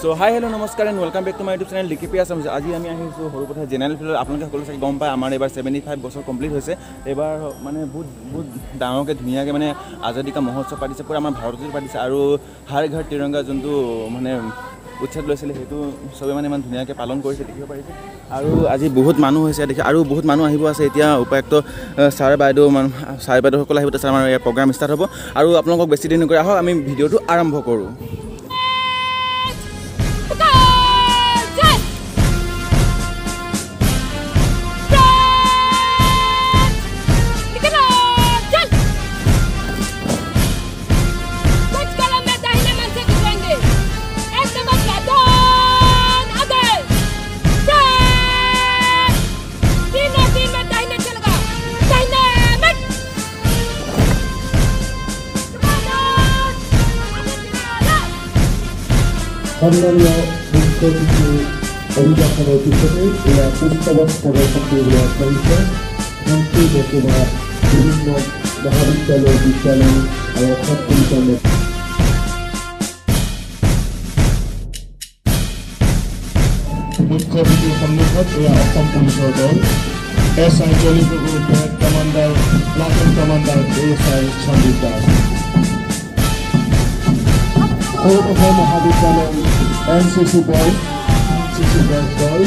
চ' hi hello নমস্কাৰ and welcome back to my YouTube channel লিখিপি আছোঁ আজি আমি আহিছোঁ সৰু কথা জেনেৰেল ফিল্ডত আপোনালোকে সকলো চাগে গম পায় আমাৰ এইবাৰ ছেভেণ্টি ফাইভ বছৰ কমপ্লিট হৈছে। এইবাৰ মানে বহুত বহুত ডাঙৰকৈ ধুনীয়াকৈ মানে আজাদী কা মহোৎসৱ পাতিছে পূৰা আমাৰ ভাৰততে পাতিছে। আৰু হাৰ ঘৰ তিৰংগা যোনটো মানে উৎসৱ লৈছিলে সেইটো চবে মানে ইমান ধুনীয়াকৈ পালন কৰিছে দেখিব পাৰিছে। আৰু আজি বহুত মানুহ হৈছে দেখি আৰু বহুত মানুহ আহিব আছে। এতিয়া উপায়ুক্ত ছাৰ বাইদেউ মানুহ ছাৰ বাইদেউসকল আহিব তাৰপিছত আমাৰ ইয়াৰ প্ৰগ্ৰাম ষ্টাৰ্ট হ'ব। আৰু আপোনালোকক বেছি দিন নকৰি আহক আমি ভিডিঅ'টো আৰম্ভ কৰোঁ। অন্যান্য মুখ্য কিছু অভিযাপনের পিছনে এরা পুস্তবত প্রদর্শকগুলো করেছে মন্ত্রী বা বিভিন্ন মহাবিদ্যালয় বিদ্যালয় এবং ছাত্রীকরণের মুখ্য বিজুৰ সন্মুখত এয়া অসম পুলিচৰ দল S I Chalipur black platoon commander S I Sandeep Das. Om Mahavidyalaya N C C boy C C branch boy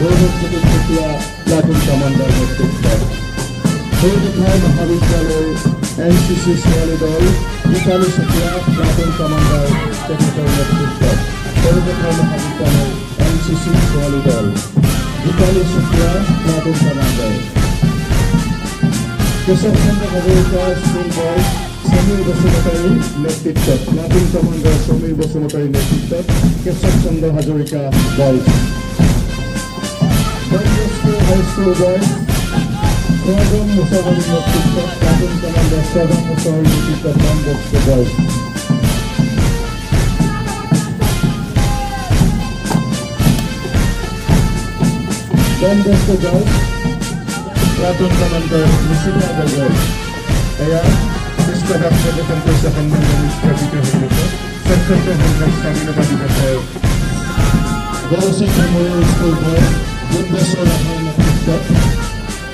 Rohit Chaturthiya platoon commander नेतृत्व Rohit Mahavidyalaya N C C सोली boy Mitali Satya platoon commander technical नेतृत्व Rohit Mahavidyalaya N C C सोली boy Mitali Satya platoon commander Keshav Chandra Bhagawata school boy Samir Basumatary নেতৃত্বত platoon commander Samir Basumatary নেতৃত্বত Keshab Chandra Hazarika boys high school boys Swagam মুছাৱাৰীৰ নেতৃত্বত platoon commander স্বগম মুছাৱাৰীৰ নেতৃত্বত Don Bosco boys Don Bosco boys platoon commander Nichita Gogoi এয়া পুস্তকাত প্ৰদৰ্শন কৰিছে সন্মানীয় মুখ্য বিশেষ স্বচ্ছন্দ সংঘৰ স্বাধীনতা দিৱসৰ গৌৰসিংহ ময়ূৰ স্কুল বয় বিন্দেশ্বৰ ৰাভাৰ নেতৃত্বত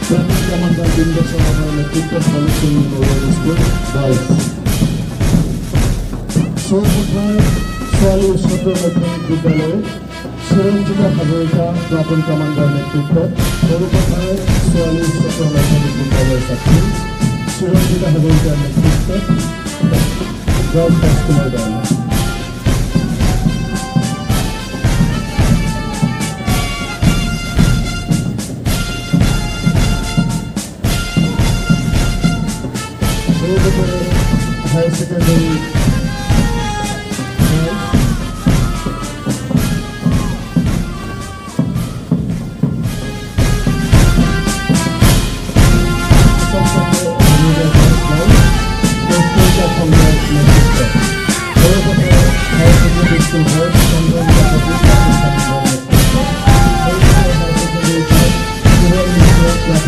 প্ৰাথমিক কমাণ্ডাৰ বিন্দেশ্বৰ ৰাভাৰ নেতৃত্বত গৌৰসিংহ ময়ূৰ স্কুল বয় চৌপথাৰ ছোৱালী উচ্চতৰ মাধ্যমিক Şurası da havayı görmekte. Yol kastına doğru. Burada da high secondary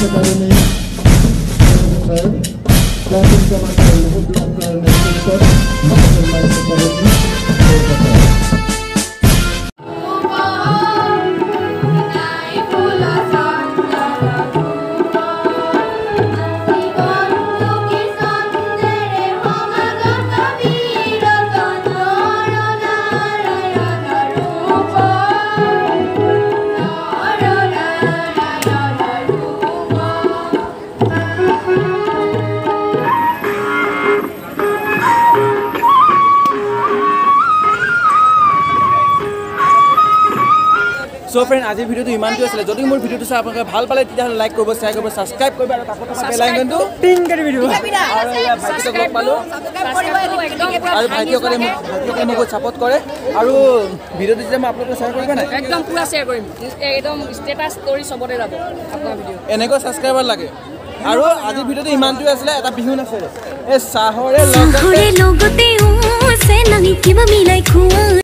के बारे में है प्लानिंग का मतलब है प्लान करना है চ' ফ্ৰেণ্ড আজিৰ ভিডিঅ'টো ইমানটোৱে আছিলে। যদি মোৰ ভিডিঅ'টো চাই আপোনালোকে ভাল পালে তেতিয়াহ'লে লাইক কৰিব শ্বেয়াৰ কৰিব ছাবস্ক্ৰাইব কৰিব আৰু কাষত আইকনটো টিং কৰি দিব আৰু এয়া ভাইটিক লগ পালোঁ। আৰু ভাইটিসকলে মোক ভাইটিসকলে মোক ছাপৰ্ট কৰে। আৰু ভিডিঅ'টো যেতিয়া মই আপোনালোকে শ্বেয়াৰ কৰিবা নাই? একদম পুৰা শ্বেয়াৰ কৰিম। একদম ষ্টেটাছ ষ্টৰি চবতে যাব আপোনাৰ ভিডিঅ' এনেকৈ ছাবস্ক্ৰাইবাৰ লাগে। আৰু আজিৰ ভিডিঅ'টো ইমানটোৱে আছিলে এটা বিহু নাছিলে। এই চাহৰে লগতে